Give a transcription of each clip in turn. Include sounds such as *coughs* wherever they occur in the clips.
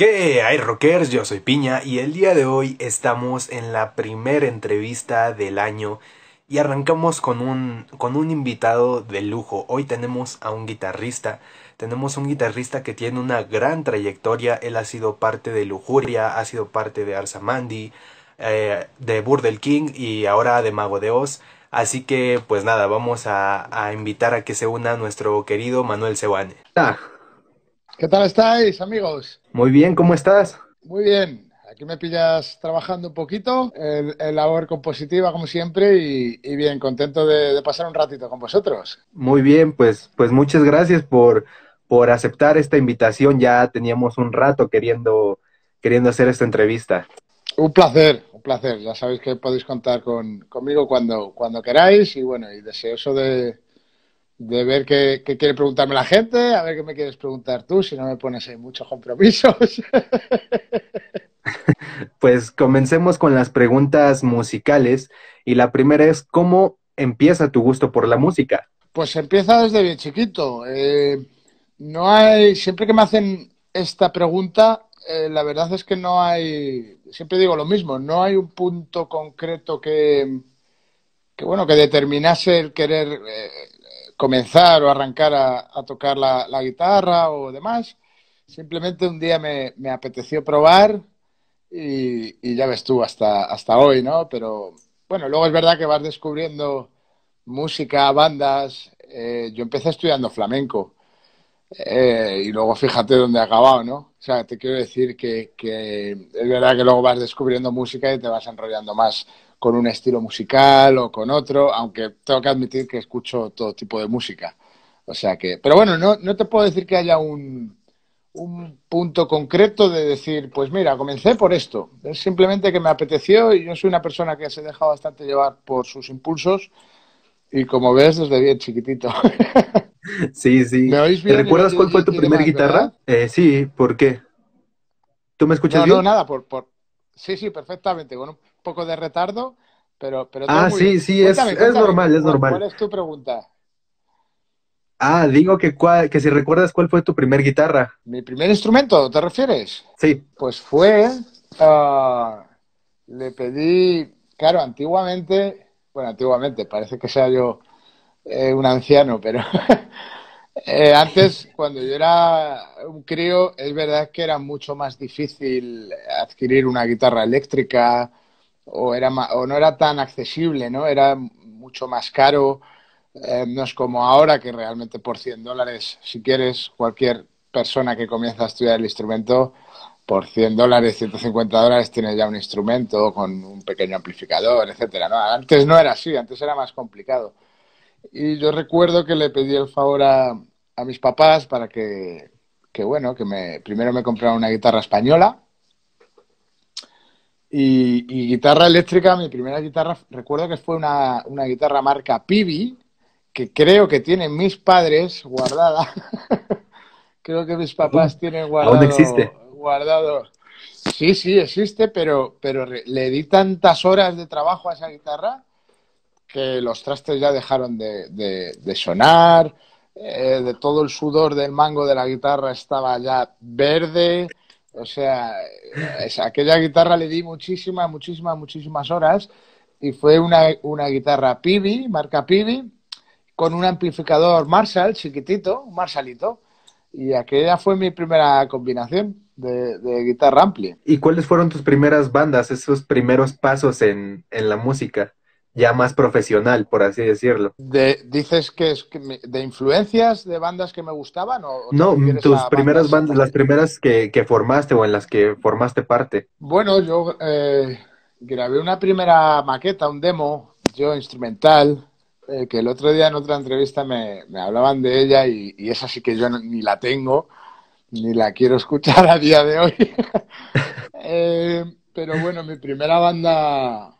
¿Qué hay rockers? Yo soy Piña y el día de hoy estamos en la primera entrevista del año y arrancamos con un, con un invitado de lujo. Hoy tenemos a un guitarrista, tenemos un guitarrista que tiene una gran trayectoria, él ha sido parte de Lujuria, ha sido parte de Arsamandi, eh, de Burdel King y ahora de Mago de Oz. Así que pues nada, vamos a, invitar a que se una nuestro querido Manuel Sebane. Ah. ¿Qué tal estáis, amigos? Muy bien, ¿cómo estás? Muy bien. Aquí me pillas trabajando un poquito, en, labor compositiva como siempre y, bien, contento de, pasar un ratito con vosotros. Muy bien, pues, pues muchas gracias por, por aceptar esta invitación. Ya teníamos un rato queriendo, queriendo hacer esta entrevista. Un placer, un placer. Ya sabéis que podéis contar con, conmigo cuando, cuando queráis y bueno, y deseoso de, de ver qué, quiere preguntarme la gente, a ver qué me quieres preguntar tú, si no me pones ahí muchos compromisos. *laughs* Pues comencemos con las preguntas musicales y la primera es, ¿cómo empieza tu gusto por la música? Pues empieza desde bien chiquito. Eh, no hay, siempre que me hacen esta pregunta, eh, la verdad es que no hay, siempre digo lo mismo, no hay un punto concreto que, que bueno, que determinase el querer eh, comenzar o arrancar a, tocar la, guitarra o demás. Simplemente un día me, apeteció probar y, ya ves tú, hasta, hasta hoy, ¿no? Pero bueno, luego es verdad que vas descubriendo música, bandas. Eh, yo empecé estudiando flamenco eh, y luego fíjate dónde he acabado, ¿no? O sea, te quiero decir que, que es verdad que luego vas descubriendo música y te vas enrollando más con un estilo musical o con otro, aunque tengo que admitir que escucho todo tipo de música. O sea que, pero bueno, no, no te puedo decir que haya un, un punto concreto de decir, pues mira, comencé por esto. Es simplemente que me apeteció y yo soy una persona que se deja bastante llevar por sus impulsos y como ves, desde bien chiquitito. *laughs* Sí, sí. ¿Me oís bien ¿Recuerdas cuál fue tu primer guitarra? Eh, sí, ¿por qué? ¿Tú me escuchas bien? No, nada, por, por... Sí, sí, perfectamente. Bueno, poco de retardo, pero... pero ah, sí, sí, es, normal, es normal. ¿Cuál es tu pregunta? Ah, digo que, que si recuerdas cuál fue tu primer guitarra. ¿Mi primer instrumento, te refieres? Sí. Pues fue... Ah, le pedí... Claro, antiguamente... Bueno, antiguamente, parece que sea yo eh, un anciano, pero... *laughs* Eh, antes, cuando yo era un crío, es verdad que era mucho más difícil adquirir una guitarra eléctrica o, era o no era tan accesible, ¿no? Era mucho más caro. Eh, no es como ahora que realmente por 100 dólares, si quieres, cualquier persona que comienza a estudiar el instrumento, por 100 dólares, 150 dólares tiene ya un instrumento con un pequeño amplificador, etcétera. ¿no? Antes no era así, antes era más complicado. Y yo recuerdo que le pedí el favor a, a mis papás para que, que, bueno, que me, primero me compraran una guitarra española y, guitarra eléctrica, mi primera guitarra, recuerdo que fue una, guitarra marca Pibi, que creo que tienen mis padres guardada. *laughs* creo que mis papás tienen guardado. ¿Aún existe? Guardado. Sí, sí, existe, pero, pero le di tantas horas de trabajo a esa guitarra que los trastes ya dejaron de, sonar, eh, de todo el sudor del mango de la guitarra estaba ya verde, o sea, aquella guitarra le di muchísimas, muchísimas, muchísimas horas y fue una, una guitarra Pibi, marca Pibi, con un amplificador Marshall chiquitito, un Marshallito, y aquella fue mi primera combinación de, guitarra amplia. ¿Y cuáles fueron tus primeras bandas, esos primeros pasos en, en la música? Ya más profesional, por así decirlo. De, ¿Dices que es de influencias de bandas que me gustaban? O, no, tus primeras bandas, las primeras que, formaste o en las que formaste parte. Bueno, yo eh, grabé una primera maqueta, un demo, yo instrumental, eh, que el otro día en otra entrevista me, hablaban de ella y, y, esa sí que yo ni la tengo, ni la quiero escuchar a día de hoy. *laughs* Eh, pero bueno, mi primera banda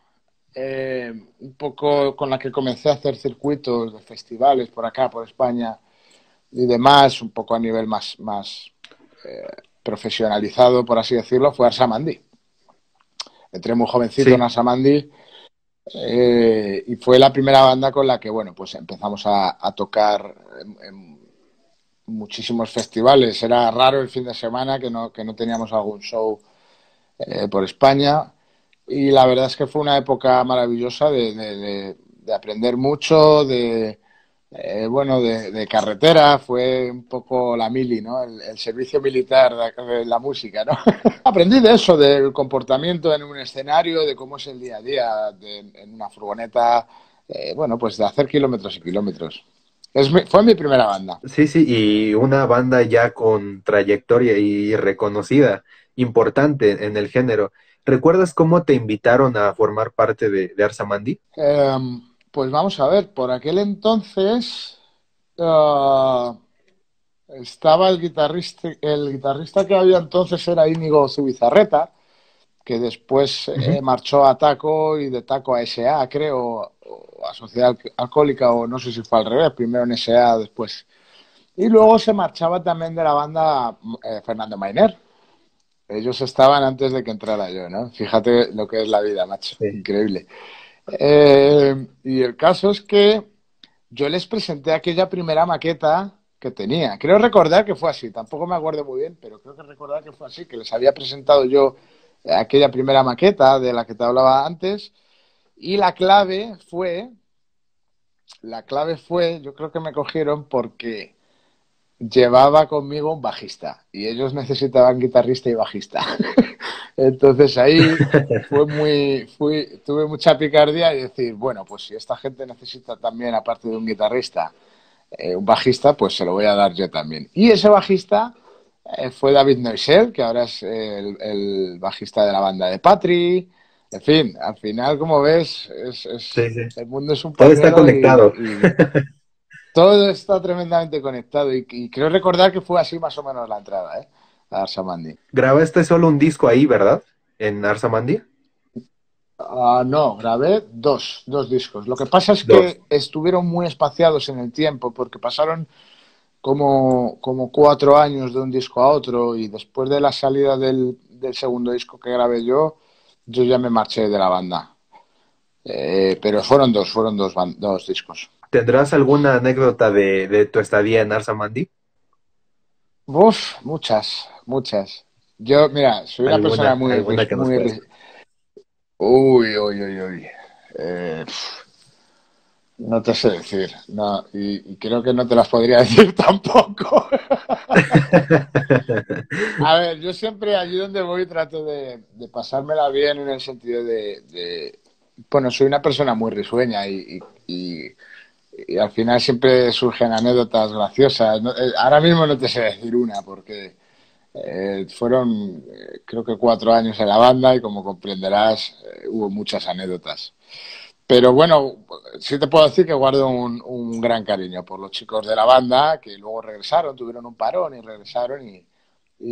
eh, un poco con la que comencé a hacer circuitos de festivales por acá, por España y demás, un poco a nivel más, más eh, profesionalizado, por así decirlo, fue Arsamandi. Entré muy jovencito en Arsamandi eh, y fue la primera banda con la que, bueno, pues empezamos a, tocar muchísimos festivales. Era raro el fin de semana que no, que no teníamos algún show por España. Y la verdad es que fue una época maravillosa de, de, aprender mucho, de, eh, bueno, de, carretera. Fue un poco la mili, ¿no? El, servicio militar de, la música, ¿no? *laughs* Aprendí de eso, del comportamiento en un escenario, de cómo es el día a día en una furgoneta. Eh, bueno, pues de hacer kilómetros y kilómetros. Es fue mi primera banda. Sí, sí, y una banda ya con trayectoria y reconocida, importante en el género. ¿Recuerdas cómo te invitaron a formar parte de, de Arsamandi? Em, pues vamos a ver, por aquel entonces ah, estaba el guitarrista, el guitarrista que había entonces era Íñigo Zubizarreta, que después eh, marchó a Taco y de Taco a SA, creo, a Sociedad Alcohólica, o no sé si fue al revés, primero en SA, después. Y luego se marchaba también de la banda eh, Fernando Mainer. Ellos estaban antes de que entrara yo, ¿no? Fíjate lo que es la vida, macho. Increíble. Eh, y el caso es que yo les presenté aquella primera maqueta que tenía. Creo recordar que fue así, tampoco me acuerdo muy bien, pero creo que recordar que fue así, que les había presentado yo aquella primera maqueta de la que te hablaba antes. Y la clave fue, la clave fue, yo creo que me cogieron porque llevaba conmigo un bajista y ellos necesitaban guitarrista y bajista. *laughs* Entonces ahí fue muy, fui, tuve mucha picardía y decir, bueno, pues si esta gente necesita también, aparte de un guitarrista, eh, un bajista, pues se lo voy a dar yo también. Y ese bajista eh, fue David Neusel, que ahora es el, bajista de la banda de Patri. En fin, al final, como ves, es, el mundo es un Todo está conectado. Todo está tremendamente conectado y, creo recordar que fue así más o menos la entrada, ¿eh? A Arsamandi. ¿Grabaste solo un disco ahí, verdad? ¿En Arsamandi? Ah, no, grabé dos, dos discos. Lo que pasa es que estuvieron muy espaciados en el tiempo porque pasaron como, como cuatro años de un disco a otro y después de la salida del, segundo disco que grabé yo, yo ya me marché de la banda. Eh, pero fueron dos, fueron dos, dos discos. ¿Tendrás alguna anécdota de, tu estadía en Arsamandi? Uf, muchas, muchas. Yo, mira, soy una persona muy... muy uy, uy, uy, uy. Eh, no te sé decir, no, y, creo que no te las podría *laughs* decir tampoco. *laughs* a ver, yo siempre allí donde voy trato de, pasármela bien en el sentido de, bueno, soy una persona muy risueña y, al final siempre surgen anécdotas graciosas. Eh, ahora mismo no te sé decir una porque eh, fueron eh, creo que cuatro años en la banda y como comprenderás hubo muchas anécdotas. Pero bueno, sí te puedo decir que guardo un, gran cariño por los chicos de la banda que luego regresaron, tuvieron un parón y regresaron y,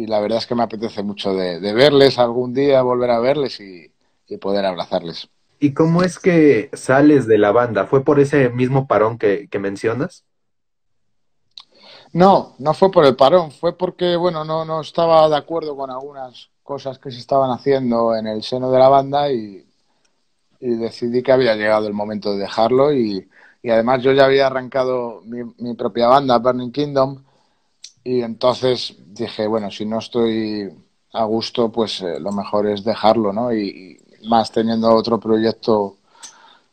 la verdad es que me apetece mucho de, verles algún día, volver a verles y, poder abrazarles. ¿Y cómo es que sales de la banda? ¿Fue por ese mismo parón que, mencionas? No, no fue por el parón, fue porque, bueno, no, no estaba de acuerdo con algunas cosas que se estaban haciendo en el seno de la banda y, y decidí que había llegado el momento de dejarlo y, además yo ya había arrancado mi, propia banda, Burning Kingdom, y entonces dije, bueno, si no estoy a gusto, pues eh, lo mejor es dejarlo, ¿no? Y, más teniendo otro proyecto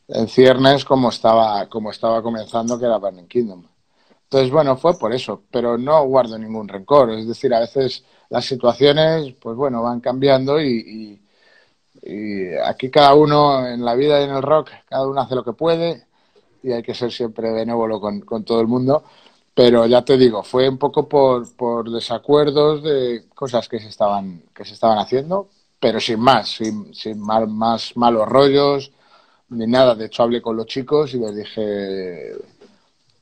en ciernes como estaba, como estaba comenzando, que era Burning Kingdom. Entonces, bueno, fue por eso, pero no guardo ningún rencor. Es decir, a veces las situaciones, pues bueno, van cambiando y aquí cada uno en la vida y en el rock, cada uno hace lo que puede y hay que ser siempre benévolo con, con todo el mundo. Pero ya te digo, fue un poco por, por desacuerdos de cosas que se estaban, que se estaban haciendo, pero sin más, sin, sin más malos rollos ni nada. De hecho, hablé con los chicos y les dije,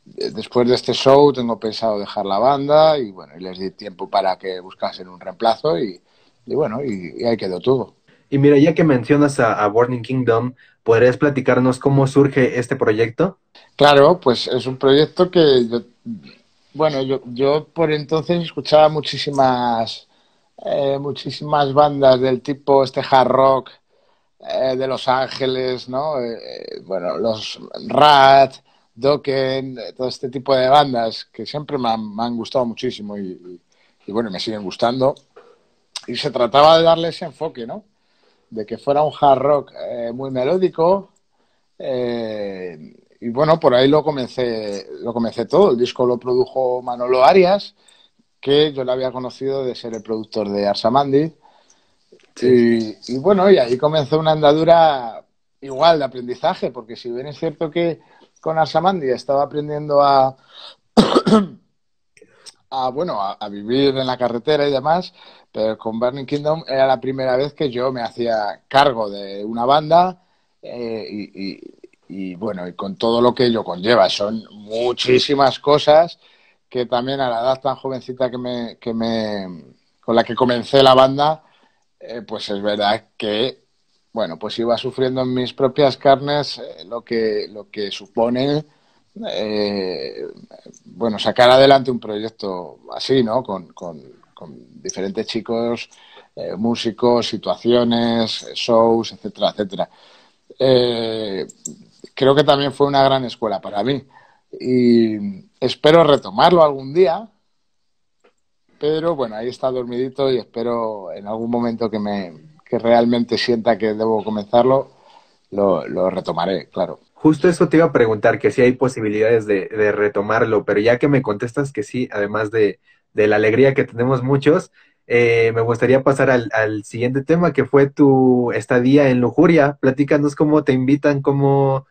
después de este show tengo pensado dejar la banda y bueno, y les di tiempo para que buscasen un reemplazo y, y bueno, y, y ahí quedó todo. Y mira, ya que mencionas a, Burning Kingdom, ¿podrías platicarnos cómo surge este proyecto? Claro, pues es un proyecto que yo, bueno, yo, yo por entonces escuchaba muchísimas, eh, muchísimas bandas del tipo este hard rock eh, de Los Ángeles, ¿no? Eh, bueno, los Rat, Dokken, todo este tipo de bandas que siempre me han, gustado muchísimo y, bueno, me siguen gustando. Y se trataba de darle ese enfoque, ¿no? De que fuera un hard rock muy melódico. Y bueno, por ahí lo comencé, lo comencé todo. El disco lo produjo Manolo Arias, que yo le había conocido de ser el productor de Arsamandi. Y, y, bueno, y ahí comenzó una andadura igual de aprendizaje, porque si bien es cierto que con Arsamandi estaba aprendiendo a, *coughs* a bueno, a, vivir en la carretera y demás, pero con Burning Kingdom era la primera vez que yo me hacía cargo de una banda eh, y, bueno, y con todo lo que ello conlleva. Son muchísimas cosas que también a la edad tan jovencita que me, que me con la que comencé la banda, eh, pues es verdad que bueno, pues iba sufriendo en mis propias carnes eh, lo, que, lo que supone, eh, bueno, sacar adelante un proyecto así, ¿no? Con, diferentes chicos, músicos, situaciones, shows, etcétera, etcétera. creo que también fue una gran escuela para mí y espero retomarlo algún día, pero bueno, ahí está dormidito y espero en algún momento que me, que realmente sienta que debo comenzarlo, lo, retomaré, claro. Justo eso te iba a preguntar, que si hay posibilidades de, retomarlo, pero ya que me contestas que sí, además de, la alegría que tenemos muchos, eh, me gustaría pasar al, siguiente tema, que fue tu estadía en Lujuria. Platícanos cómo te invitan, cómo,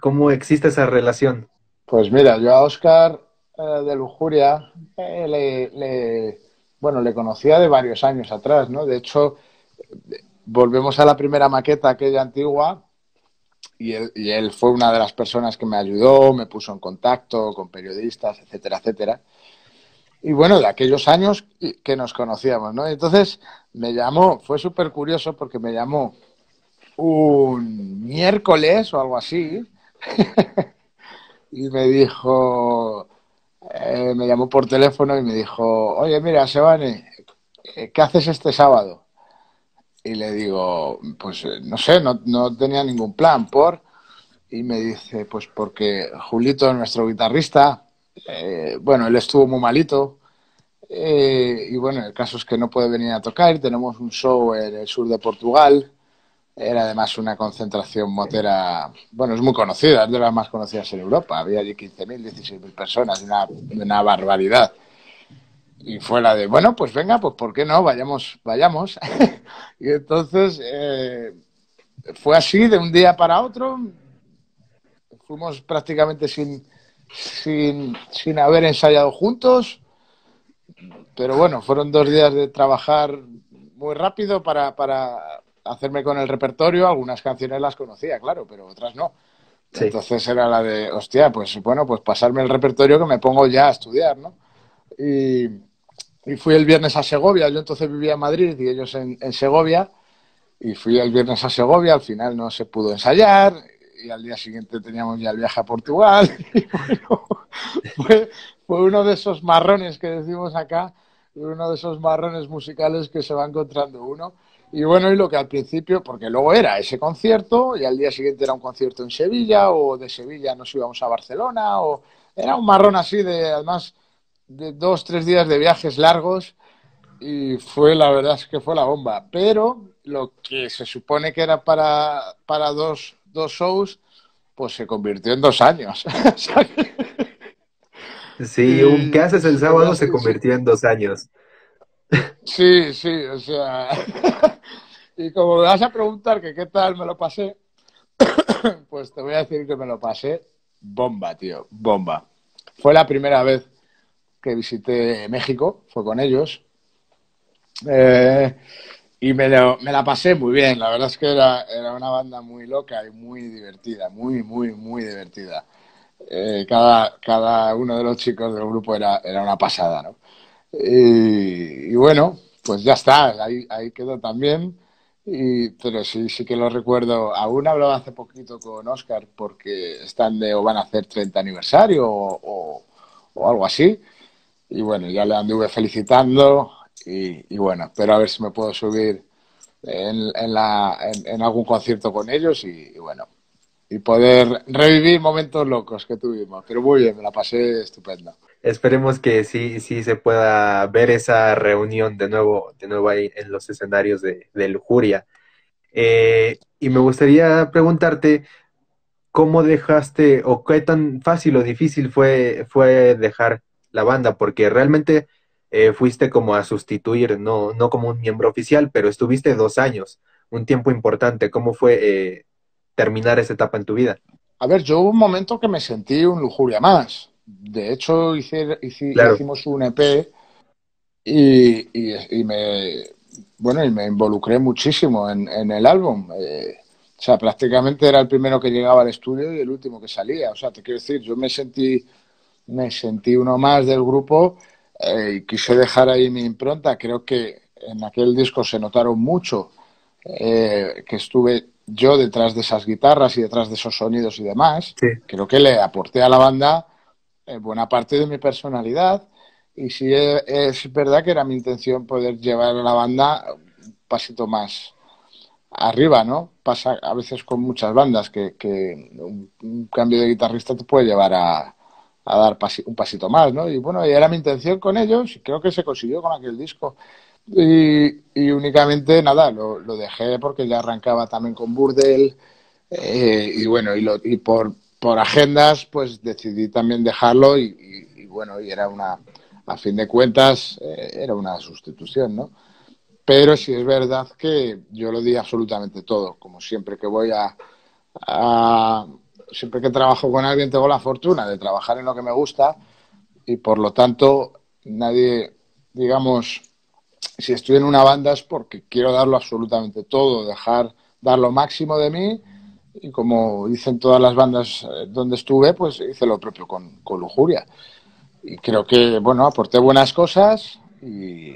cómo existe esa relación. Pues mira, yo a Oscar eh, de Lujuria eh, le, bueno, le conocía de varios años atrás, ¿no? De hecho, volvemos a la primera maqueta, aquella antigua, y él, fue una de las personas que me ayudó, me puso en contacto con periodistas, etcétera, etcétera. Y bueno, de aquellos años que nos conocíamos, ¿no? Entonces me llamó, fue súper curioso porque me llamó un miércoles o algo así *laughs* y me dijo, eh, me llamó por teléfono y me dijo, oye, mira, Sebane, ¿qué haces este sábado? Y le digo, pues eh, no sé, no, no tenía ningún plan por. Y me dice, pues porque Julito, nuestro guitarrista, eh, bueno, él estuvo muy malito. Eh, y bueno, el caso es que no puede venir a tocar. Tenemos un show en el sur de Portugal. Era además una concentración motera, bueno, es muy conocida, es de las más conocidas en Europa. Había allí 15.000, 16.000 personas, una, una barbaridad y fue la de, bueno, pues venga, pues ¿por qué no? Vayamos, vayamos. *laughs* y entonces eh, fue así de un día para otro. Fuimos prácticamente sin, sin, sin haber ensayado juntos. Pero bueno, fueron dos días de trabajar muy rápido para, para hacerme con el repertorio. Algunas canciones las conocía, claro, pero otras no. Entonces era la de, hostia, pues bueno, pues pasarme el repertorio que me pongo ya a estudiar, ¿no? Y, y fui el viernes a Segovia, yo entonces vivía en Madrid y ellos en, Segovia, y fui el viernes a Segovia, al final no se pudo ensayar, y al día siguiente teníamos ya el viaje a Portugal, *laughs* y bueno, fue, fue uno de esos marrones que decimos acá, uno de esos marrones musicales que se va encontrando uno. Y bueno, y lo que al principio, porque luego era ese concierto, y al día siguiente era un concierto en Sevilla, o de Sevilla nos íbamos a Barcelona, o era un marrón así de, además, de dos, tres días de viajes largos y fue, la verdad es que fue la bomba. Pero lo que se supone que era para, para dos, dos shows, pues se convirtió en dos años. *laughs* sí, un ¿qué haces el sábado? se convirtió en dos años. Sí, sí, o sea. *laughs* y como me vas a preguntar que qué tal me lo pasé, *coughs* pues te voy a decir que me lo pasé bomba, tío, bomba. Fue la primera vez que visité México, fue con ellos. Eh, y me, me, la pasé muy bien, la verdad es que era, era, una banda muy loca y muy divertida, muy, muy, muy divertida. Eh, cada, cada uno de los chicos del grupo era, era una pasada, ¿no? Y, bueno, pues ya está, ahí, ahí quedó también. Y, pero sí, sí que lo recuerdo. Aún hablaba hace poquito con Oscar porque están de o van a hacer 30 aniversario o, o algo así. Y bueno, ya le anduve felicitando y, bueno, pero a ver si me puedo subir en, en, la, en, algún concierto con ellos y, bueno, y poder revivir momentos locos que tuvimos. Pero muy bien, me la pasé estupenda. Esperemos que sí, sí se pueda ver esa reunión de nuevo, de nuevo ahí en los escenarios de, de Lujuria. Eh, y me gustaría preguntarte, ¿cómo dejaste o qué tan fácil o difícil fue, fue dejar la banda? Porque realmente eh, fuiste como a sustituir, no, no como un miembro oficial, pero estuviste dos años, un tiempo importante. ¿Cómo fue eh, terminar esa etapa en tu vida? A ver, yo hubo un momento que me sentí un lujuria más. De hecho, hice, hicimos un EP y, me bueno y me involucré muchísimo en, el álbum. Eh, o sea, prácticamente era el primero que llegaba al estudio y el último que salía. O sea, te quiero decir, yo me sentí, me sentí uno más del grupo eh, y quise dejar ahí mi impronta. Creo que en aquel disco se notaron mucho eh, que estuve yo detrás de esas guitarras y detrás de esos sonidos y demás, creo que le aporté a la banda eh, buena parte de mi personalidad y sí es, verdad que era mi intención poder llevar a la banda un pasito más arriba, ¿no? Pasa a veces con muchas bandas que, un, cambio de guitarrista te puede llevar a, dar un pasito más, ¿no? Y bueno, y era mi intención con ellos y creo que se consiguió con aquel disco. Y, únicamente, nada, lo, dejé porque ya arrancaba también con Burdel. Eh, y bueno, y, y por, agendas, pues decidí también dejarlo. Y, bueno, y era una, a fin de cuentas, eh, era una sustitución, ¿no? Pero sí es verdad que yo lo di absolutamente todo. Como siempre que voy a siempre que trabajo con alguien, tengo la fortuna de trabajar en lo que me gusta. Y por lo tanto, nadie, digamos, si estoy en una banda es porque quiero darlo absolutamente todo, dejar dar lo máximo de mí y como dicen todas las bandas eh, donde estuve, pues hice lo propio con, Lujuria. Y creo que, bueno, aporté buenas cosas y,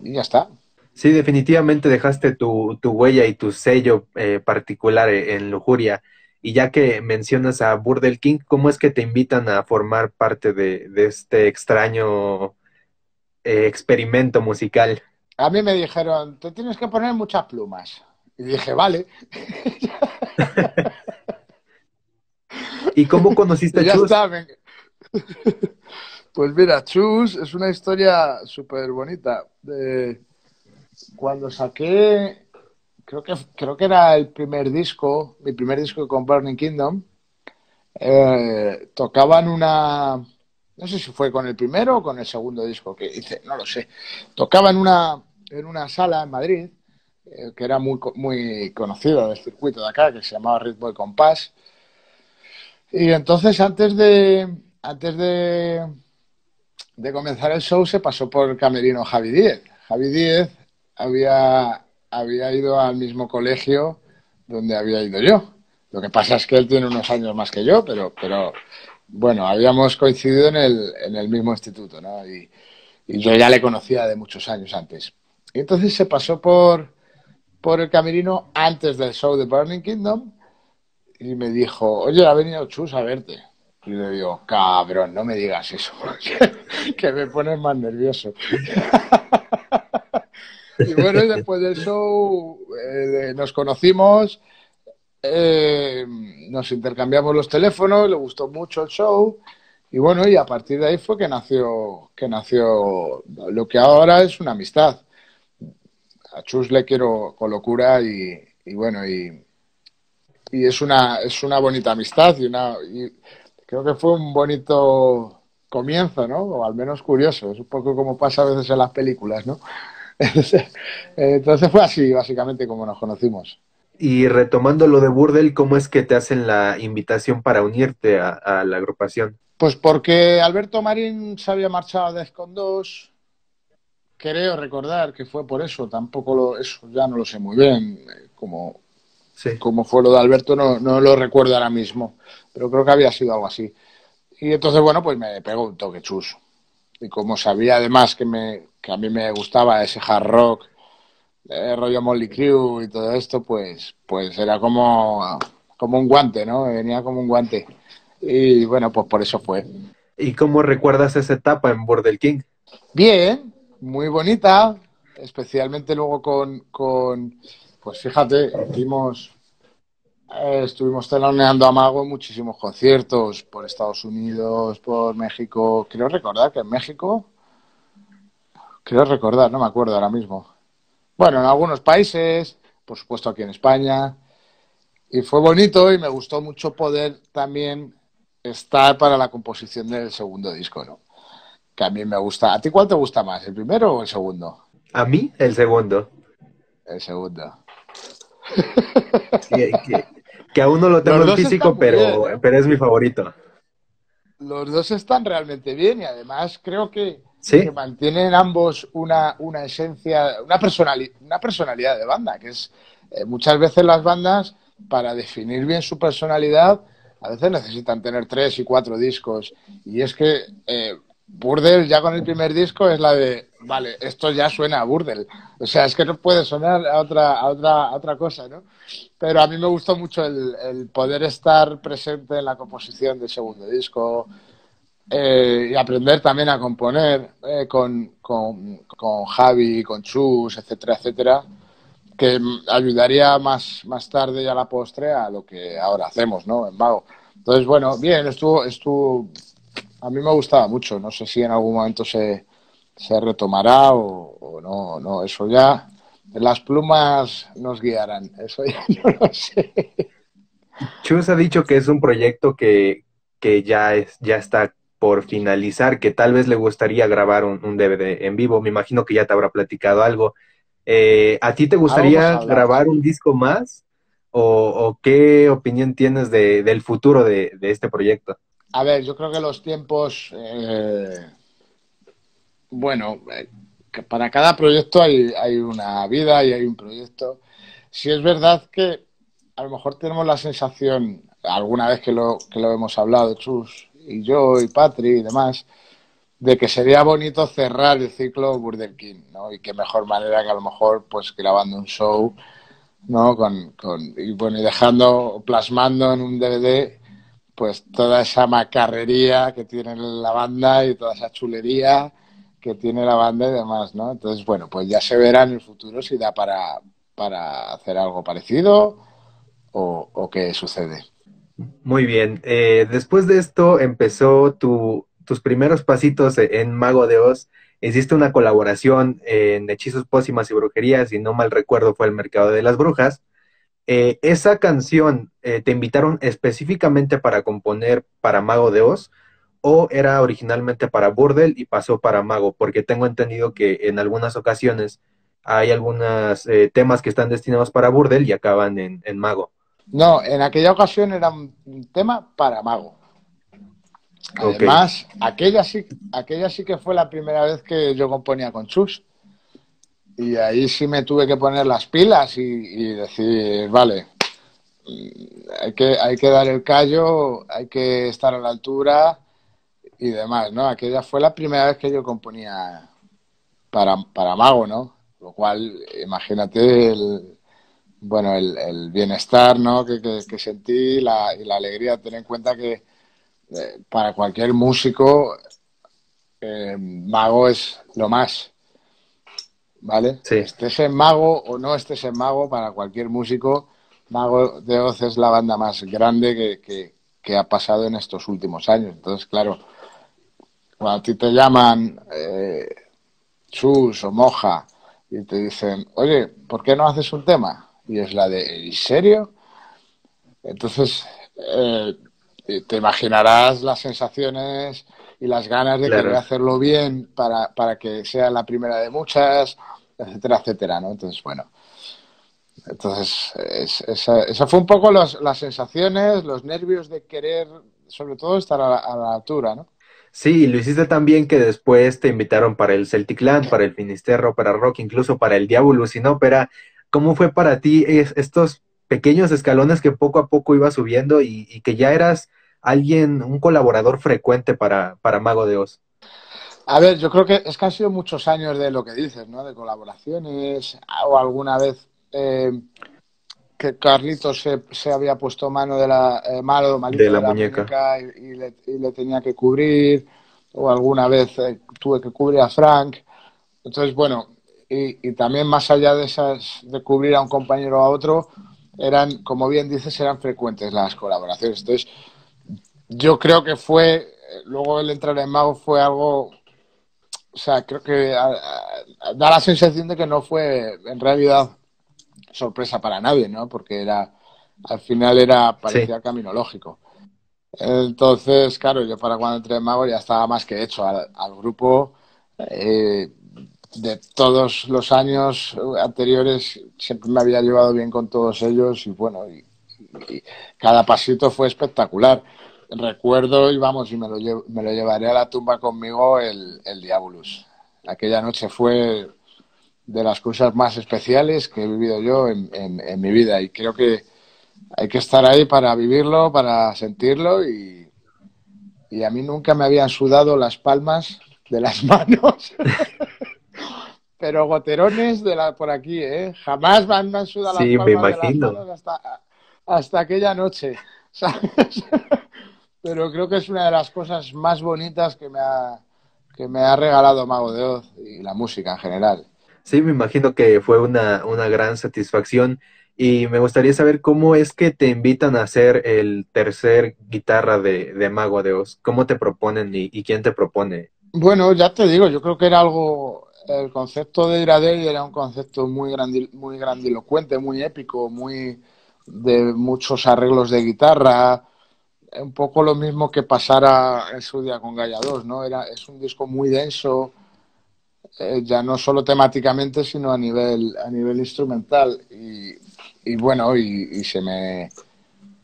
ya está. Sí, definitivamente dejaste tu, huella y tu sello eh, particular en Lujuria. Y ya que mencionas a Burdel King, ¿cómo es que te invitan a formar parte de este extraño eh, experimento musical? A mí me dijeron, te tienes que poner muchas plumas. Y dije, vale. *laughs* ¿Y cómo conociste a *laughs* Chus? *laughs* Pues mira, Chus es una historia súper bonita. Cuando saqué, creo que, creo que era el primer disco, mi primer disco con Burning Kingdom, eh, tocaban una, no sé si fue con el primero o con el segundo disco que hice, no lo sé. Tocaba en una, en una sala en Madrid, eh, que era muy, muy conocida del circuito de acá, que se llamaba Red Boy Compass. Y entonces, antes de, antes de, de comenzar el show, se pasó por el camerino Javi Díez. Javi Díez había, había ido al mismo colegio donde había ido yo. Lo que pasa es que él tiene unos años más que yo, pero, pero bueno, habíamos coincidido en el, en el mismo instituto, ¿no? Y, yo ya le conocía de muchos años antes. Y entonces se pasó por, por el camerino antes del show de Burning Kingdom y me dijo, oye, ha venido Chus a verte. Y le digo, cabrón, no me digas eso, *laughs* que me pones más nervioso. *laughs* y bueno, después del show eh, nos conocimos eh, nos intercambiamos los teléfonos, le gustó mucho el show y bueno, y a partir de ahí fue que nació, que nació lo que ahora es una amistad. A Chus le quiero con locura y, bueno, y, es una, es una bonita amistad y una, y creo que fue un bonito comienzo, ¿no? O al menos curioso, es un poco como pasa a veces en las películas, ¿no? *laughs* Entonces fue así, básicamente, como nos conocimos. Y retomando lo de Burdel, ¿cómo es que te hacen la invitación para unirte a, la agrupación? Pues porque Alberto Marín se había marchado a Defcon 2. Creo recordar que fue por eso, tampoco lo, eso ya no lo sé muy bien. Como, como fue lo de Alberto, no, no lo recuerdo ahora mismo, pero creo que había sido algo así. Y entonces, bueno, pues me pegó un toque chus. Y como sabía además que, me, que a mí me gustaba ese hard rock, eh, rollo Molly Crew y todo esto, pues, pues era como, como un guante, ¿no? Venía como un guante. Y bueno, pues por eso fue. ¿Y cómo recuerdas esa etapa en Bordel King? Bien, muy bonita, especialmente luego con, con pues fíjate, hicimos, Eh, estuvimos teloneando a Mago en muchísimos conciertos por Estados Unidos, por México. Quiero recordar que en México, quiero recordar, no me acuerdo ahora mismo. Bueno, en algunos países, por supuesto aquí en España. Y fue bonito y me gustó mucho poder también estar para la composición del segundo disco, ¿no? Que a mí me gusta. ¿A ti cuál te gusta más, el primero o el segundo? A mí, el segundo. El segundo. que, aún no lo tengo en físico, pero, ¿eh? pero es mi favorito. Los dos están realmente bien y además creo que, mantienen ambos una, una esencia, una, una personalidad de banda, que es eh, muchas veces las bandas, para definir bien su personalidad, a veces necesitan tener tres y cuatro discos. Y es que eh, Burdel ya con el primer disco es la de, vale, esto ya suena a Burdel. O sea, es que no puede sonar a otra, a otra, otra cosa, ¿no? Pero a mí me gustó mucho el, poder estar presente en la composición del segundo disco eh, y aprender también a componer eh, con, con, con Javi, con Chus, etcétera, etcétera, que ayudaría más, más tarde y a la postre a lo que ahora hacemos, ¿no? En Vago. Entonces, bueno, bien, estuvo, estuvo a mí me gustaba mucho. No sé si en algún momento se, se retomará o, no, no. Eso ya, las plumas nos guiarán. Eso ya *laughs* no lo sé. Chus ha dicho que es un proyecto que, que ya, es, ya está por finalizar, que tal vez le gustaría grabar un, DVD en vivo. Me imagino que ya te habrá platicado algo. Eh, ¿A ti te gustaría grabar un disco más? ¿O, qué opinión tienes de, del futuro de, de este proyecto? A ver, yo creo que los tiempos, eh, bueno, eh, para cada proyecto hay, hay una vida y hay un proyecto. Si es verdad que a lo mejor tenemos la sensación, alguna vez que lo, que lo hemos hablado, Chus y yo y Patri y demás, de que sería bonito cerrar el ciclo Burger King, ¿no? Y qué mejor manera que a lo mejor pues grabando un show, ¿no? Con, con, y bueno, y dejando, plasmando en un DVD pues toda esa macarrería que tiene la banda y toda esa chulería que tiene la banda y demás, ¿no? Entonces, bueno, pues ya se verá en el futuro si da para, para hacer algo parecido o, qué sucede. Muy bien. Eh, después de esto empezó tu, tus primeros pasitos en Mago de Oz. Hiciste una colaboración en Hechizos, Pócimas y Brujerías, y no mal recuerdo fue el Mercado de las Brujas. Eh, ¿Esa canción eh, te invitaron específicamente para componer para Mago de Oz o era originalmente para Burdel y pasó para Mago? Porque tengo entendido que en algunas ocasiones hay algunos temas que están destinados para Burdel y acaban en, Mago. No, en aquella ocasión era un tema para Mago. Además, aquella, sí, aquella sí que fue la primera vez que yo componía con Chus. Y ahí sí me tuve que poner las pilas y, decir, vale, hay que, hay que dar el callo, hay que estar a la altura y demás, ¿no? Aquella fue la primera vez que yo componía para, para Mago, ¿no? Lo cual, imagínate el, bueno, el, bienestar, ¿no? Que, que, sentí la, y la alegría. Ten en cuenta que eh, para cualquier músico, eh, Mago es lo más. ¿vale? Estés en Mago o no estés en Mago, para cualquier músico, Mago de Oz es la banda más grande que, ha pasado en estos últimos años. Entonces, claro, cuando a ti te llaman eh, Chus o Moja y te dicen, oye, ¿por qué no haces un tema? Y es la de, ¿en serio? Entonces, eh, te imaginarás las sensaciones y las ganas de querer hacerlo bien para, para que sea la primera de muchas, etcétera, etcétera, ¿no? Entonces, bueno. Entonces, esa, fue un poco las sensaciones, los nervios de querer, sobre todo, estar a la, altura, ¿no? Sí, y lo hiciste también que después te invitaron para el Celtic Land, para el Finisterro, para Rock, incluso para el Diablo sin ópera. ¿Cómo fue para ti estos pequeños escalones que poco a poco ibas subiendo y que ya eras alguien, un colaborador frecuente para, para Mago de Oz? A ver, yo creo que es que han sido muchos años de lo que dices, ¿no? De colaboraciones, o alguna vez eh, que Carlitos se, había puesto mano de la eh, malo, de la, muñeca, y, le, tenía que cubrir, o alguna vez eh, tuve que cubrir a Frank. Entonces, bueno, y, y, también más allá de esas de cubrir a un compañero o a otro, eran, como bien dices, eran frecuentes las colaboraciones. Entonces, yo creo que fue, luego el entrar en Mago fue algo, o sea, creo que da la sensación de que no fue en realidad sorpresa para nadie, ¿no? Porque era, al final era, parecía camino lógico. Entonces, claro, yo para cuando entré en Mago ya estaba más que hecho al, grupo. Eh, de todos los años anteriores siempre me había llevado bien con todos ellos y bueno, y, cada pasito fue espectacular. Recuerdo, y vamos, y me lo, me lo llevaré a la tumba conmigo, el, el Diabolus. Aquella noche fue de las cosas más especiales que he vivido yo en, en, mi vida y creo que hay que estar ahí para vivirlo, para sentirlo y, y a mí nunca me habían sudado las palmas de las *laughs* manos. Pero goterones de la por aquí, ¿eh? Jamás me han sudado las palmas de las manos hasta, hasta aquella noche, *laughs* pero creo que es una de las cosas más bonitas que me ha, que me ha regalado Mago de Oz y la música en general. Sí, me imagino que fue una, una gran satisfacción y me gustaría saber cómo es que te invitan a ser el tercer guitarra de, de Mago de Oz. ¿Cómo te proponen y, quién te propone? Bueno, ya te digo, yo creo que era algo, el concepto de Iradei era un concepto muy, muy grandilocuente, muy épico, muy de muchos arreglos de guitarra, un poco lo mismo que pasara en su día con Gaia 2, ¿no? Era, es un disco muy denso, eh, ya no solo temáticamente, sino a nivel, a nivel instrumental. Y, bueno, y, se me.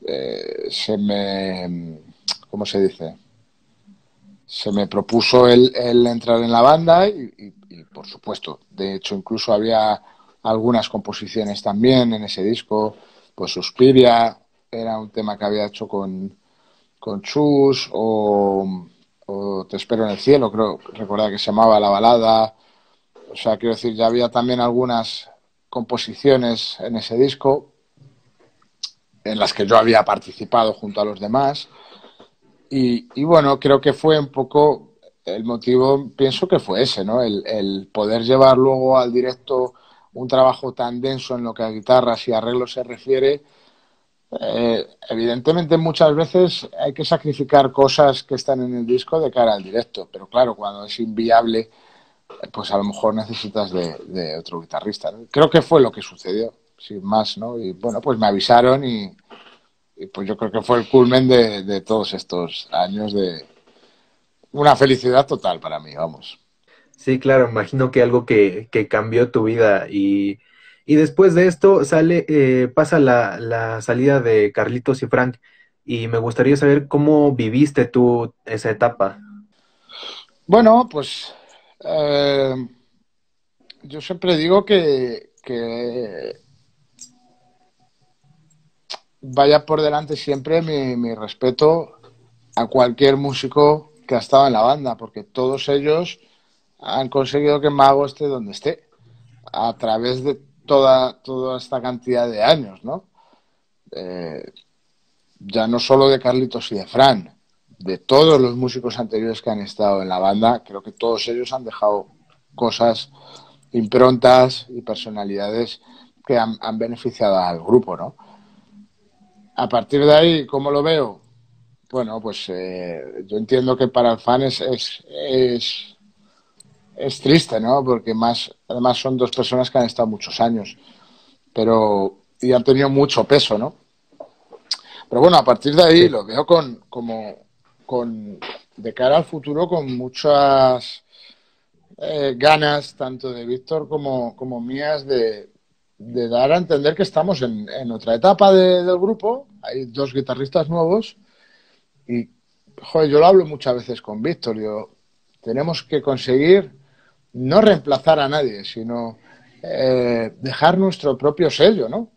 Eh, se me. ¿Cómo se dice? Se me propuso el, entrar en la banda y, por supuesto, de hecho, incluso había algunas composiciones también en ese disco, pues Suspiria era un tema que había hecho con, con Chus o Te espero en el cielo, creo recordar que se llamaba La balada. O sea, quiero decir, ya había también algunas composiciones en ese disco en las que yo había participado junto a los demás. Y, bueno, creo que fue un poco el motivo, pienso que fue ese, ¿no? El, poder llevar luego al directo un trabajo tan denso en lo que a guitarras y arreglos se refiere, eh, evidentemente muchas veces hay que sacrificar cosas que están en el disco de cara al directo, pero claro, cuando es inviable, pues a lo mejor necesitas de, otro guitarrista. Creo que fue lo que sucedió, sin más, ¿no? Y bueno, pues me avisaron y, pues yo creo que fue el culmen de, todos estos años de una felicidad total para mí, vamos. Sí, claro, imagino que algo que, que cambió tu vida y y después de esto sale, eh, pasa la, salida de Carlitos y Frank. Y me gustaría saber cómo viviste tú esa etapa. Bueno, pues eh, yo siempre digo que, vaya por delante siempre mi, mi, respeto a cualquier músico que ha estado en la banda, porque todos ellos han conseguido que Mago esté donde esté, a través de toda, toda esta cantidad de años, ¿no? Eh, ya no solo de Carlitos y de Fran, de todos los músicos anteriores que han estado en la banda, creo que todos ellos han dejado cosas, improntas y personalidades que han, beneficiado al grupo, ¿no? A partir de ahí, ¿cómo lo veo? Bueno, pues eh, yo entiendo que para el fan es, es es triste, ¿no? Porque más, además son dos personas que han estado muchos años, pero y han tenido mucho peso, ¿no? Pero bueno, a partir de ahí lo veo con, como, con, de cara al futuro con muchas eh, ganas, tanto de Víctor como, como mías, de, de, dar a entender que estamos en, en otra etapa del grupo. Hay dos guitarristas nuevos y, joder, yo lo hablo muchas veces con Víctor. Yo, tenemos que conseguir no reemplazar a nadie, sino eh, dejar nuestro propio sello, ¿no?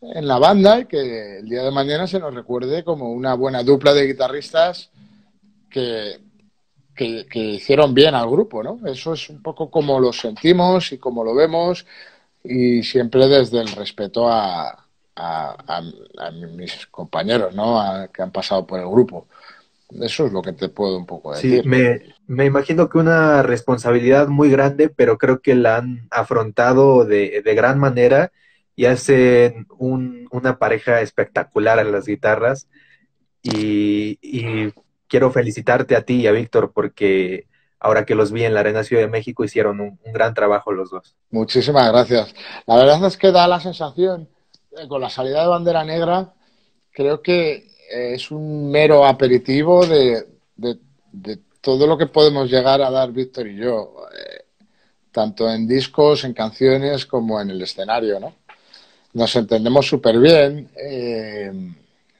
En la banda y que el día de mañana se nos recuerde como una buena dupla de guitarristas que, que, hicieron bien al grupo, ¿no? Eso es un poco como lo sentimos y como lo vemos y siempre desde el respeto a, a, mis compañeros, ¿no? que han pasado por el grupo. Eso es lo que te puedo un poco decir. Sí, me, imagino que una responsabilidad muy grande, pero creo que la han afrontado de, gran manera y hacen una pareja espectacular en las guitarras. Y, quiero felicitarte a ti y a Víctor porque ahora que los vi en la Arena Ciudad de México hicieron un, gran trabajo los dos. Muchísimas gracias. La verdad es que da la sensación, con la salida de Bandera Negra, creo que es un mero aperitivo de, todo lo que podemos llegar a dar Víctor y yo, eh, tanto en discos, en canciones, como en el escenario, ¿no? nos entendemos súper bien. Eh,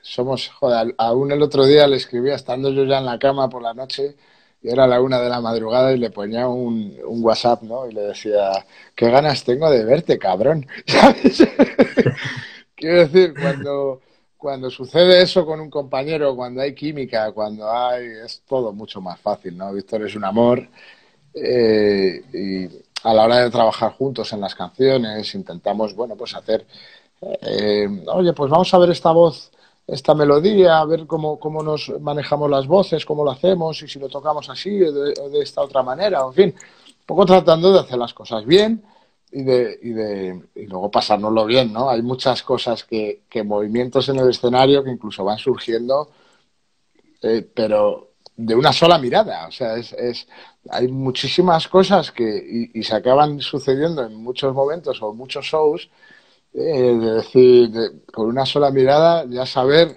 somos, joder, aún el otro día le escribía estando yo ya en la cama por la noche era la una de la madrugada y le ponía un, un WhatsApp, ¿no? Y le decía, qué ganas tengo de verte, cabrón. *laughs* ¿Sabes? *laughs* Quiero decir, cuando, cuando sucede eso con un compañero, cuando hay química, cuando hay, es todo mucho más fácil, ¿no? Víctor es un amor eh, y a la hora de trabajar juntos en las canciones, intentamos, bueno, pues hacer, eh, oye, pues vamos a ver esta voz, esta melodía, a ver cómo, cómo nos manejamos las voces, cómo lo hacemos y si lo tocamos así o de, esta otra manera, en fin, un poco tratando de hacer las cosas bien y de, y de y luego pasárnoslo bien, ¿no? Hay muchas cosas que, que movimientos en el escenario que incluso van surgiendo, eh, pero de una sola mirada. O sea, es, es hay muchísimas cosas que y, se acaban sucediendo en muchos momentos o muchos shows. Eh, de decir, con una sola mirada, ya saber,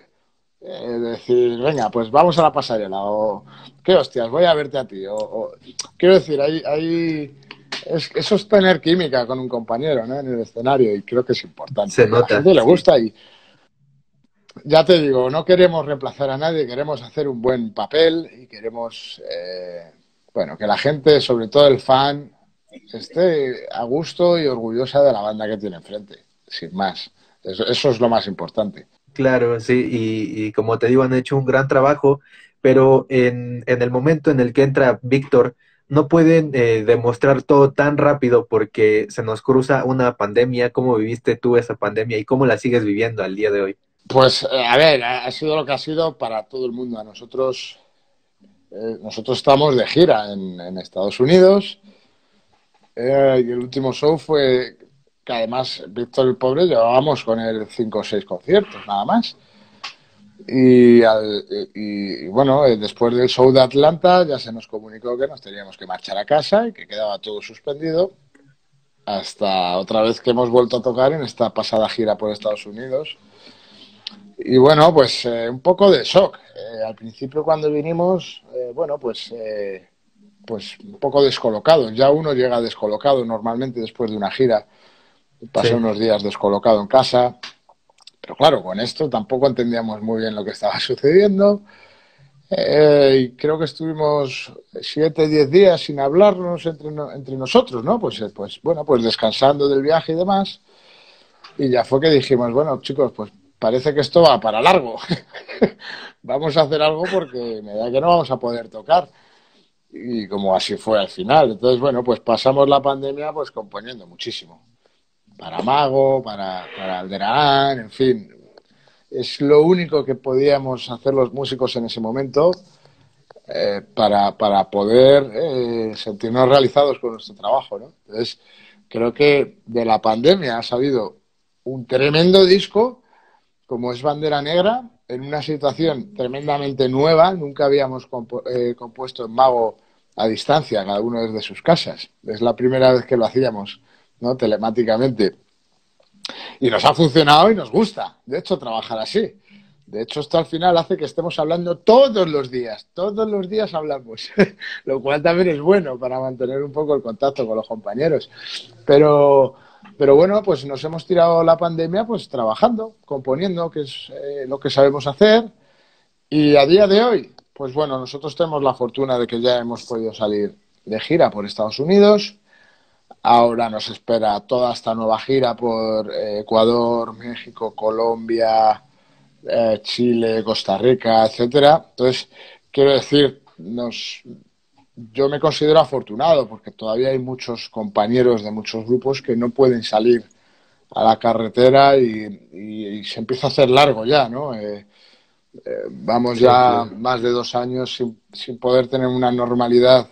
eh, decir, venga, pues vamos a la pasarela, o qué hostias, voy a verte a ti. O, quiero decir, hay, hay eso es tener química con un compañero ¿no? en el escenario y creo que es importante. Se nota. A la gente le gusta y, ya te digo, no queremos reemplazar a nadie, queremos hacer un buen papel y queremos, eh, bueno, que la gente, sobre todo el fan, esté a gusto y orgullosa de la banda que tiene enfrente, sin más. Eso, es lo más importante. Claro, sí, y, como te digo, han hecho un gran trabajo, pero en, en el momento en el que entra Víctor, no pueden eh, demostrar todo tan rápido porque se nos cruza una pandemia. ¿Cómo viviste tú esa pandemia y cómo la sigues viviendo al día de hoy? Pues, eh, a ver, ha sido lo que ha sido para todo el mundo. A nosotros, eh, nosotros estamos de gira en, Estados Unidos eh, y el último show fue que además Víctor el Pobre llevábamos con él cinco o seis conciertos, nada más. Y, y, bueno, después del show de Atlanta ya se nos comunicó que nos teníamos que marchar a casa y que quedaba todo suspendido hasta otra vez que hemos vuelto a tocar en esta pasada gira por Estados Unidos y bueno, pues eh, un poco de shock. Eh, al principio cuando vinimos, eh, bueno, pues, pues un poco descolocado. Ya uno llega descolocado normalmente después de una gira. Pasé unos días descolocado en casa. Pero claro, con esto tampoco entendíamos muy bien lo que estaba *laughs* sucediendo. y creo que estuvimos siete, diez días sin hablarnos entre, entre nosotros, ¿no? Pues, pues bueno, pues descansando del viaje y demás. Y ya fue que dijimos, bueno, chicos, pues parece que esto va para largo. *laughs* vamos a hacer algo porque me da que no vamos a poder tocar. Y como así fue al final. Entonces, bueno, pues pasamos la pandemia pues componiendo muchísimo. Para Mago, para, para en fin. Es lo único que podíamos hacer los músicos en ese momento eh, para, para, poder eh, sentirnos realizados con nuestro trabajo, ¿no? Entonces, creo que de la pandemia ha salido un tremendo disco como es bandera negra, en una situación tremendamente nueva, nunca habíamos eh, compuesto en Mago a distancia, cada uno desde sus casas. Es la primera vez que lo hacíamos, ¿no? Telemáticamente. Y nos ha funcionado y nos gusta, de hecho, trabajar así. De hecho, esto al final hace que estemos hablando todos los días, todos los días hablamos, *laughs* lo cual también es bueno para mantener un poco el contacto con los compañeros. Pero, pero bueno, pues nos hemos tirado la pandemia pues trabajando, componiendo, que es eh, lo que sabemos hacer. Y a día de hoy, pues bueno, nosotros tenemos la fortuna de que ya hemos podido salir de gira por Estados Unidos. Ahora nos espera toda esta nueva gira por eh, Ecuador, México, Colombia, eh, Chile, Costa Rica, etcétera. Entonces, quiero decir, nos, yo me considero afortunado porque todavía hay muchos compañeros de muchos grupos que no pueden salir a la carretera y, se empieza a hacer largo ya, ¿no? Eh, eh, vamos ya más de dos años sin, poder tener una normalidad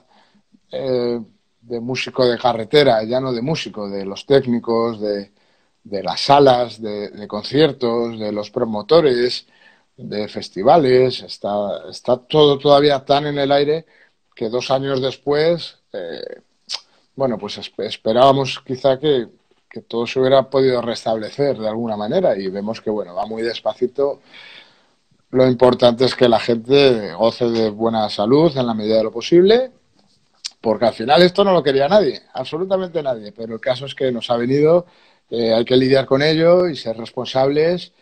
de músico de carretera, ya no de músico, de los técnicos, de, de las salas de, conciertos, de los promotores, de festivales. Está, está todo todavía tan en el aire que dos años después, eh, bueno, pues esperábamos quizá que, que todo se hubiera podido restablecer de alguna manera y vemos que, bueno, va muy despacito. Lo importante es que la gente goce de buena salud en la medida de lo posible, porque al final esto no lo quería nadie, absolutamente nadie, pero el caso es que nos ha venido hay que lidiar con ello y ser responsables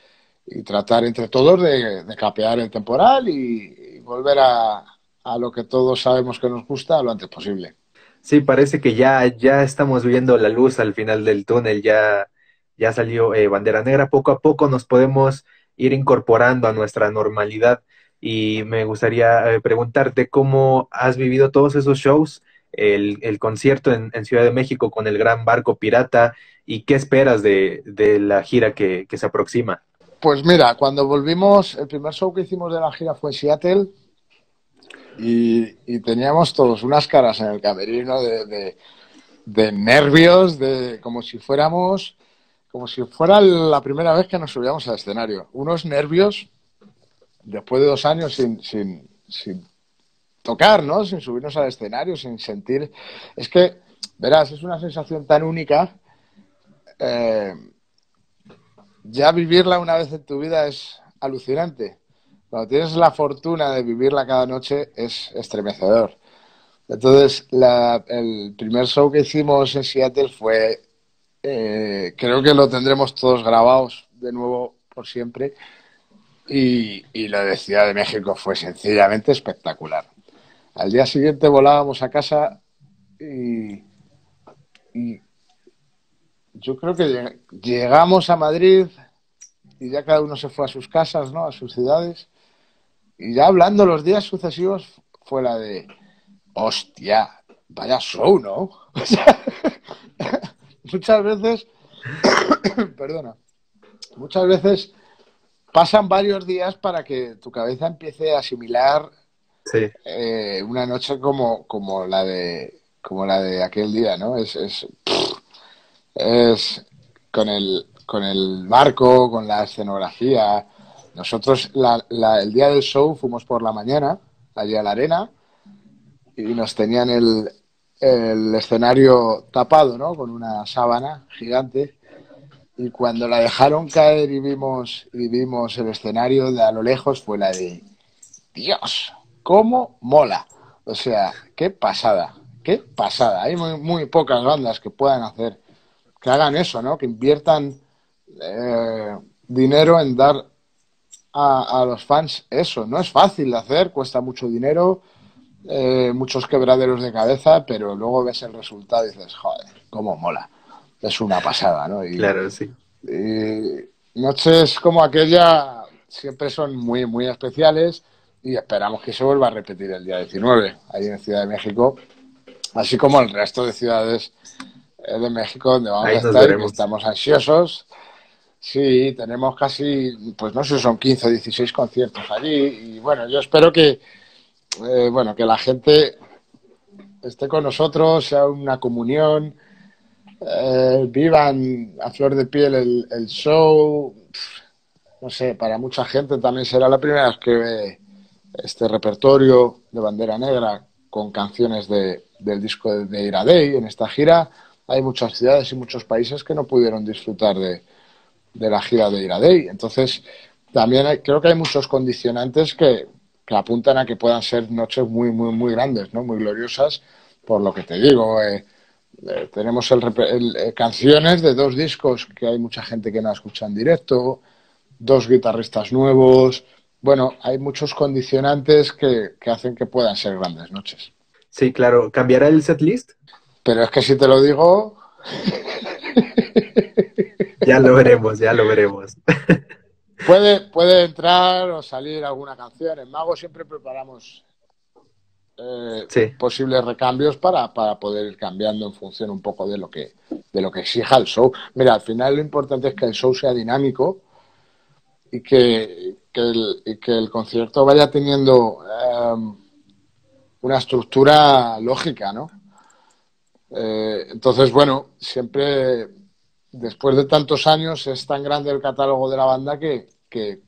y tratar entre todos de, capear el temporal y, volver a, lo que todos sabemos que nos gusta lo antes posible. Sí, parece que ya, ya estamos viendo la luz al final del túnel, ya, ya salió eh, bandera negra, poco a poco nos podemos ir incorporando a nuestra normalidad y me gustaría eh, preguntarte cómo has vivido todos esos shows, el, el concierto en, en, Ciudad de México con el gran barco pirata, ¿Y qué esperas de, la gira que, se aproxima? Pues mira, cuando volvimos, el primer show que hicimos de la gira fue Seattle y, teníamos todos unas caras en el camerino de, nervios, de como si fuéramos, como si fuera la primera vez que nos subíamos al escenario. Unos nervios después de dos años sin, sin, sin tocar, ¿no? Sin subirnos al escenario, sin sentir. Es que, verás, es una sensación tan única eh, ya vivirla una vez en tu vida es alucinante. Cuando tienes la fortuna de vivirla cada noche es estremecedor. Entonces, el primer show que hicimos en Seattle fue, eh, creo que lo tendremos todos grabados de nuevo por siempre. Y, y lo de Ciudad de México fue sencillamente espectacular. Al día siguiente volábamos a casa y, y yo creo que llegamos a Madrid y ya cada uno se fue a sus casas, ¿no? A sus ciudades. Y ya hablando los días sucesivos fue la de, hostia, vaya show, ¿no? *laughs* *laughs* muchas veces, *coughs* perdona, muchas veces pasan varios días para que tu cabeza empiece a asimilar eh, una noche como, como la de como la de aquel día, ¿no? Es, es es con el, con el marco, con la escenografía. Nosotros el día del show fuimos por la mañana allí a la arena y nos tenían el, el escenario tapado, ¿no? Con una sábana gigante. Y cuando la dejaron caer y vimos, y vimos el escenario de a lo lejos, fue la de Dios, cómo mola. O sea, qué pasada, qué pasada. Hay muy, muy pocas bandas que puedan hacer que hagan eso, ¿no? Que inviertan eh, dinero en dar a, los fans eso. No es fácil de hacer, cuesta mucho dinero, eh, muchos quebraderos de cabeza, pero luego ves el resultado y dices, joder, cómo mola. Es una pasada, ¿no? claro, sí. Y noches como aquella siempre son muy, muy especiales y esperamos que se vuelva a repetir el día 19, ahí en Ciudad de México, así como el resto de ciudades de México, donde vamos a estar, estamos ansiosos. Sí, tenemos casi, pues no sé, son 15 o 16 conciertos allí. Y bueno, yo espero que, eh, bueno, que la gente esté con nosotros, sea una comunión, eh, vivan a flor de piel el, show. No sé, para mucha gente también será la primera vez que ve este repertorio de Bandera Negra con canciones de, del disco de, de Iradei en esta gira hay muchas ciudades y muchos países que no pudieron disfrutar de, la gira de Iradei. Entonces, también creo que hay muchos condicionantes que, apuntan a que puedan ser noches muy, muy, muy grandes, ¿no? Muy gloriosas, por lo que te digo. Eh, eh, tenemos el, eh, canciones de dos discos que hay mucha gente que no escucha en directo, dos guitarristas nuevos. Bueno, hay muchos condicionantes que, que hacen que puedan ser grandes noches. Sí, claro. ¿Cambiará el setlist? Pero es que si te lo digo... *laughs* ya lo veremos, ya lo veremos. *laughs* puede, puede entrar o salir alguna canción. En Mago siempre preparamos eh, posibles recambios para, poder ir cambiando en función un poco de lo que de lo que exija el show. Mira, al final lo importante es que el show sea dinámico y que, el, concierto vaya teniendo eh, una estructura lógica, ¿no? Eh, entonces, bueno, siempre después de tantos años es tan grande el catálogo de la banda que, que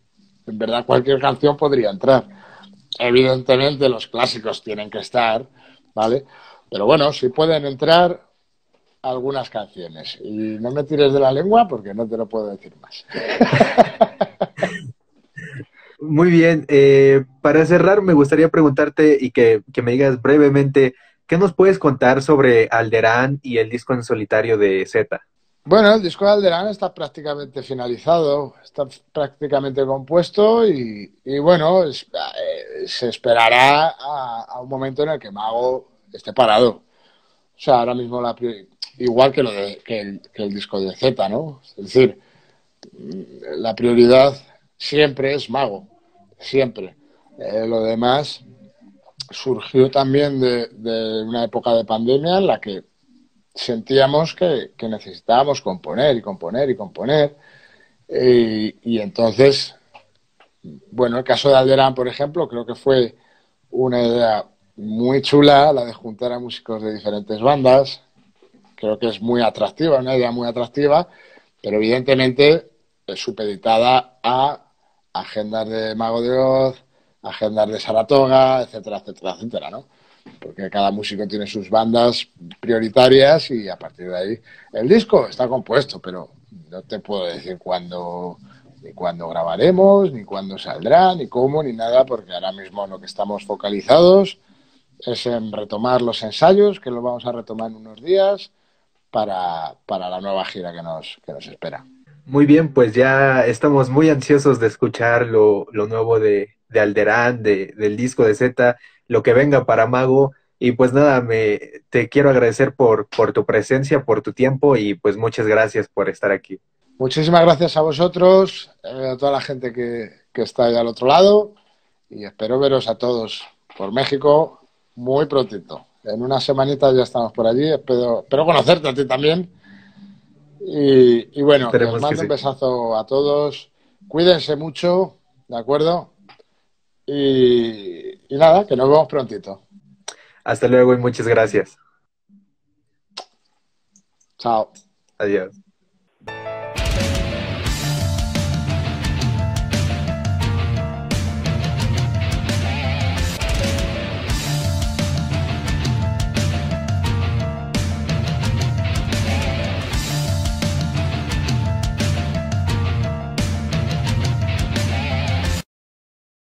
en verdad cualquier canción podría entrar. Evidentemente los clásicos tienen que estar, ¿vale? Pero bueno, si pueden entrar algunas canciones. Y no me tires de la lengua porque no te lo puedo decir más. *laughs* Muy bien. Eh, para cerrar, me gustaría preguntarte y que, que, me digas brevemente, ¿qué nos puedes contar sobre Alderán y el disco en solitario de Z? Bueno, el disco de Alderán está prácticamente finalizado, está prácticamente compuesto y, bueno, eh, se esperará a, un momento en el que Mago esté parado. O sea, ahora mismo la, igual que, lo de, que, el, disco de Z, ¿no? Es decir, la prioridad siempre es Mago, siempre. Eh, lo demás surgió también de, de una época de pandemia en la que sentíamos que, necesitábamos componer y componer y componer. Y, entonces, bueno, el caso de Alderán, por ejemplo, creo que fue una idea muy chula, la de juntar a músicos de diferentes bandas. Creo que es muy atractiva, una idea muy atractiva, pero evidentemente es supeditada a agendas de Mago de Oz, agendas de Saratoga, etcétera, etcétera, etcétera, ¿no? Porque cada músico tiene sus bandas prioritarias y a partir de ahí el disco está compuesto, pero no te puedo decir cuándo ni cuándo grabaremos, ni cuándo saldrá, ni cómo, ni nada, porque ahora mismo lo que estamos focalizados es en retomar los ensayos, que los vamos a retomar en unos días para, la nueva gira que nos, que nos espera. Muy bien, pues ya estamos muy ansiosos de escuchar lo, nuevo de, de Alderán, de, del disco de Z lo que venga para Mago. Y pues nada, me, te quiero agradecer por, por tu presencia, por tu tiempo y pues muchas gracias por estar aquí. Muchísimas gracias a vosotros, eh, a toda la gente que, que está ahí al otro lado y espero veros a todos por México muy prontito. En una semanita ya estamos por allí, espero, espero conocerte a ti también. Y, bueno, mando un besazo a todos. Cuídense mucho, ¿de acuerdo? Y, nada, que nos vemos prontito. Hasta luego y muchas gracias. Chao. Adiós.